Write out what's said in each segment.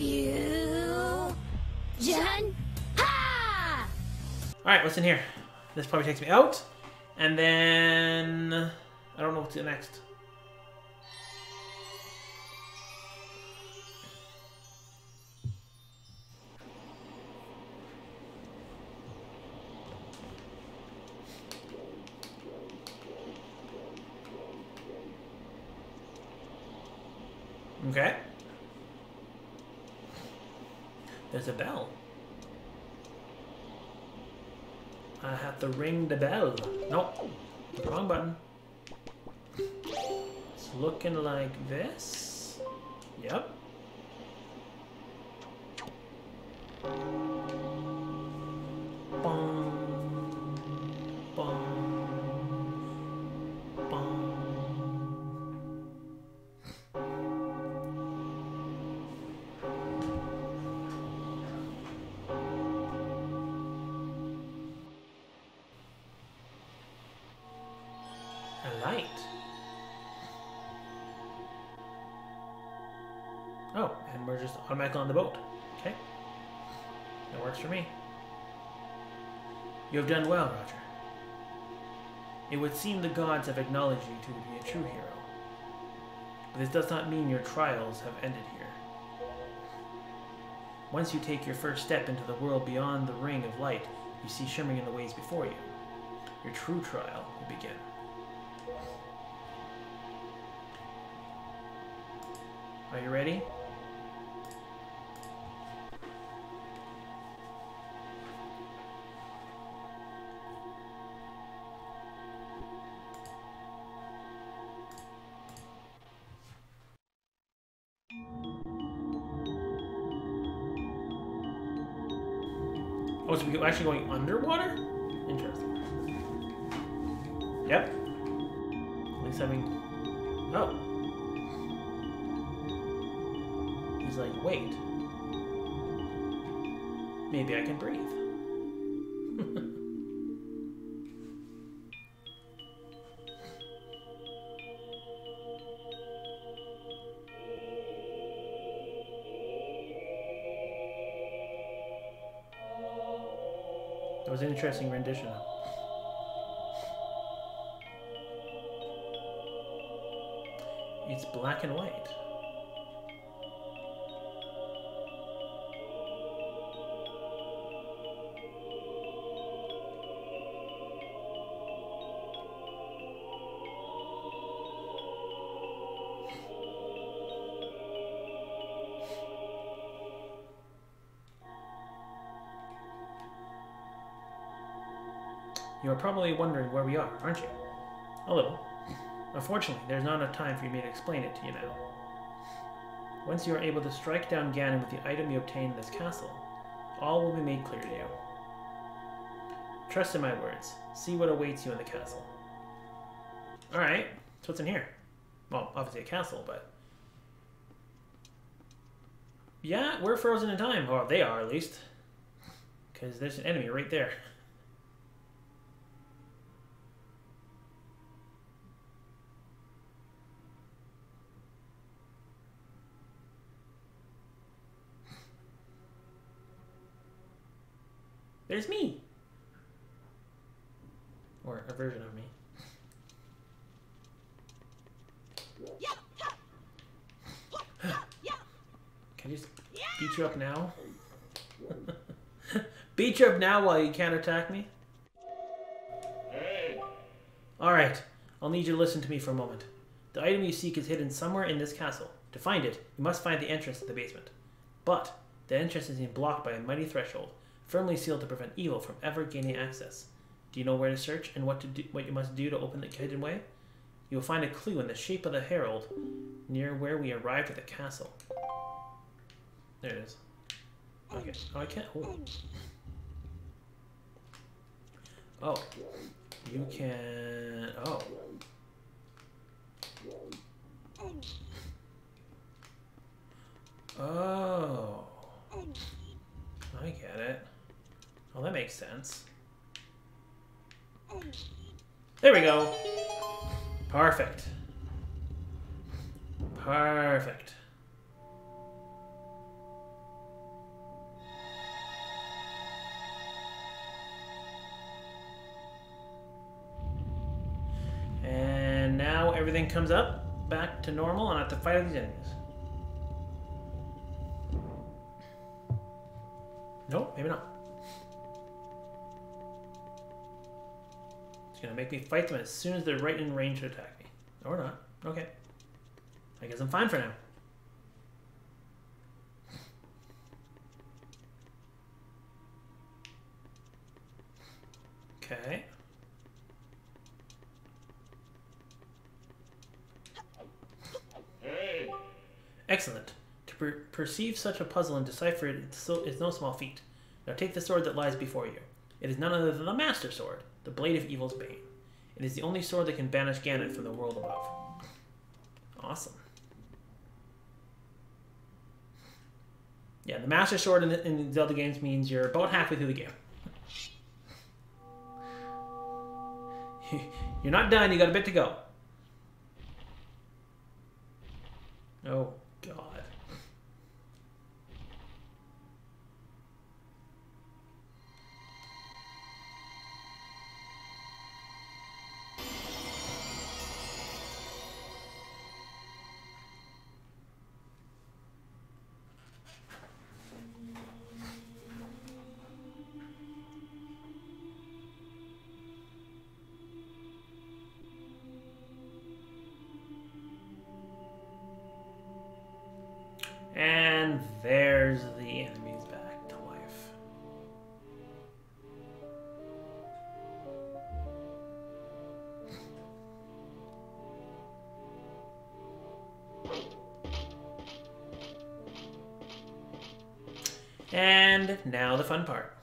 Fusion. Ha! Alright, what's in here? This probably takes me out. And then... I don't know what's next. Okay. There's a bell. I have to ring the bell. Nope. The wrong button. It's looking like this. Yep. Oh, and we're just automatically on the boat. Okay. That works for me. You have done well, Roger. It would seem the gods have acknowledged you to be a true hero. But this does not mean your trials have ended here. Once you take your first step into the world beyond the ring of light you see shimmering in the ways before you, your true trial will begin. Are you ready? Oh, so we're actually going underwater? Interesting. Yep. At least having. Oh. Wait. Maybe I can breathe. That was an interesting rendition. It's black and white. Probably wondering where we are, aren't you? A little. Unfortunately, there's not enough time for me to explain it to you now. Once you are able to strike down Ganon with the item you obtained in this castle, all will be made clear to you. Trust in my words. See what awaits you in the castle. Alright, so what's in here? Well, obviously a castle, but... Yeah, we're frozen in time. Or they are, at least. Because there's an enemy right there. There's me. Or a version of me. Can I just beat you up now? beat you up now while you can't attack me? Alright, I'll need you to listen to me for a moment. The item you seek is hidden somewhere in this castle. To find it, you must find the entrance to the basement. But the entrance is being blocked by a mighty threshold, firmly sealed to prevent evil from ever gaining access. Do you know where to search and what to do, what you must do to open the hidden way? You will find a clue in the shape of the herald near where we arrived at the castle. There it is. Oh, okay. Oh, I can't. Oh. oh. You can. Oh. Oh. I get it. Well, that makes sense. There we go. Perfect. Perfect. And now everything comes up back to normal and I have to fight these enemies. Nope, maybe not. It's gonna make me fight them as soon as they're right in range to attack me. Or not. Okay. I guess I'm fine for now. Okay. Hey. Excellent. To per perceive such a puzzle and decipher it is no small feat. Now take the sword that lies before you. It is none other than the Master Sword, the Blade of Evil's Bane. It is the only sword that can banish Ganon from the world above. Awesome. Yeah, the Master Sword in, the, in Zelda games means you're about halfway through the game. You're not done, you got a bit to go. Oh, God. And there's the enemies back to life. And now the fun part.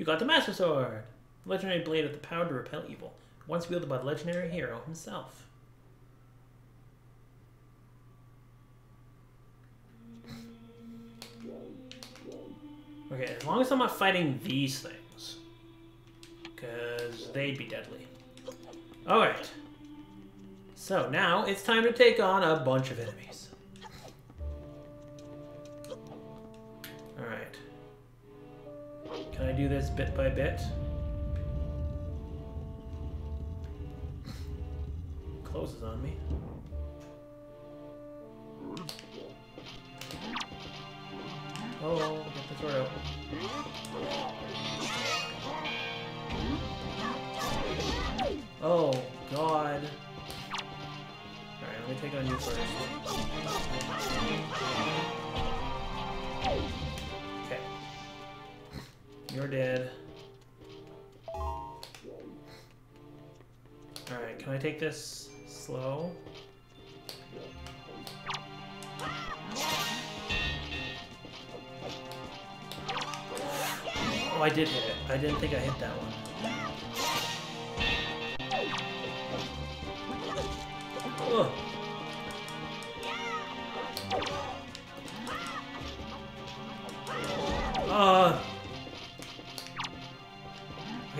You got the Master Sword! The Legendary blade with the power to repel evil, once wielded by the legendary hero himself. Okay, as long as I'm not fighting these things. Because they'd be deadly. Alright. So now it's time to take on a bunch of enemies. This bit by bit? Closes on me. Oh, get the sword out. Oh, God. Alright, let me take on you first. You're dead. Alright, can I take this slow? Oh, I did hit it. I didn't think I hit that one. Ugh. Uh.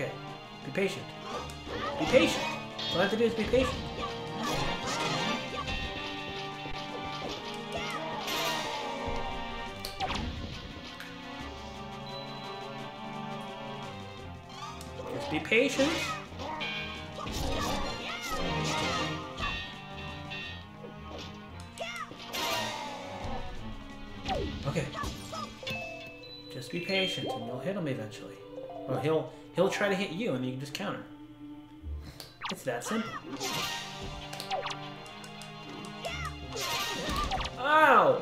Okay. Be patient. Be patient. All I have to do is be patient. Just be patient. Okay. Just be patient and you'll hit him eventually. Or he'll he'll try to hit you and you can just counter. It's that simple. Ow!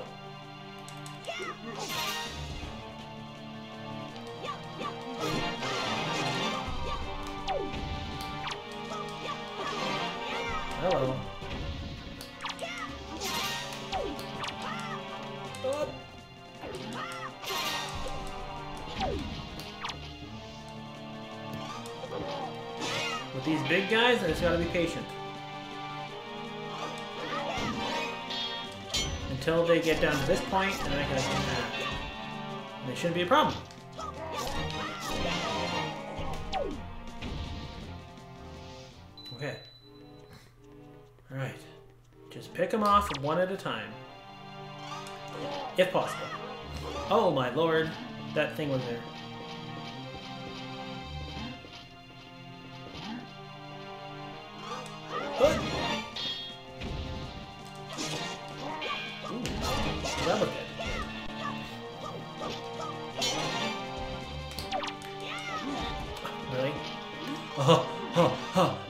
Hello. Up. These big guys, I just gotta be patient. Until they get down to this point, and then I can attack. And it shouldn't be a problem. Okay. Alright. Just pick them off one at a time. If possible. Oh my lord. That thing was there.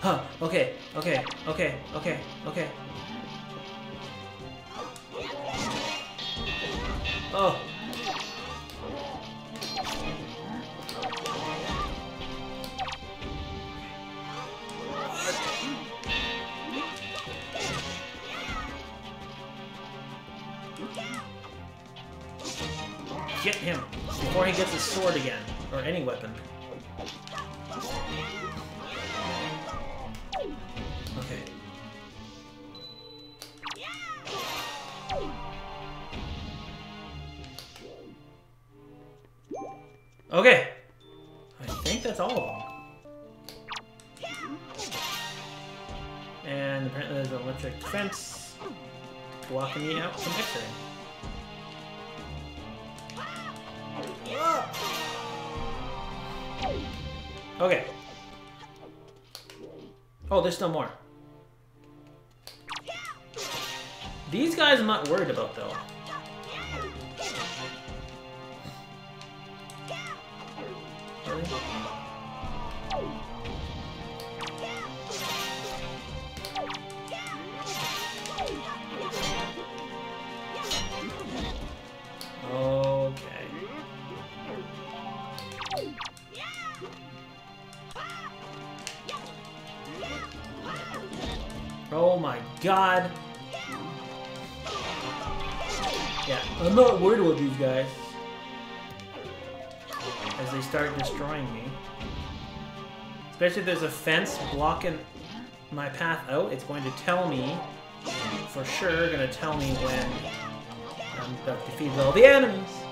Oh. Okay, okay, okay, okay, okay. Oh. Get him before he gets his sword again, or any weapon. Okay. I think that's all of them. And apparently there's an electric fence blocking me out from exiting. Okay. Oh, there's still more. These guys I'm not worried about, though. Okay. Oh my god. Yeah, I'm not worried about these guys. As they start destroying me. Especially if there's a fence blocking my path out, it's going to tell me, for sure, gonna tell me when I've defeated all the enemies.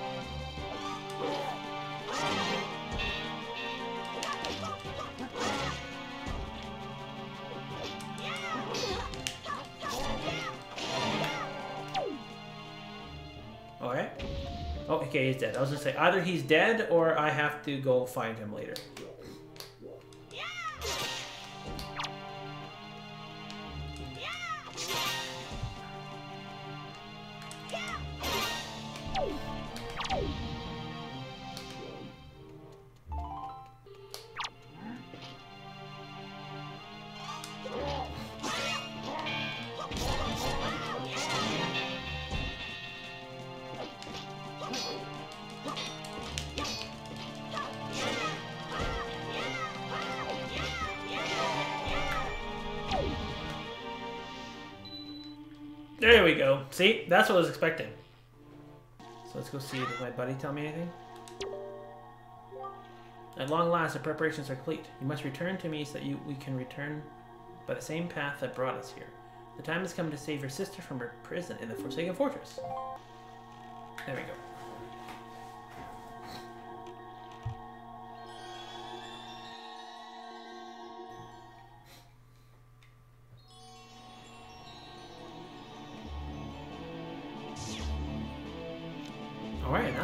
Alright. Oh, okay, he's dead. I was gonna say, either he's dead or I have to go find him later. There we go. See? That's what I was expecting. So let's go see. Did my buddy tell me anything? At long last, the preparations are complete. You must return to me so that you, we can return by the same path that brought us here. The time has come to save your sister from her prison in the Forsaken Fortress. There we go.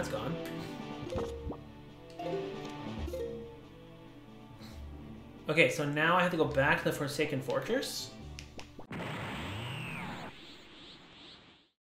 That's gone. Okay, so now I have to go back to the Forsaken Fortress.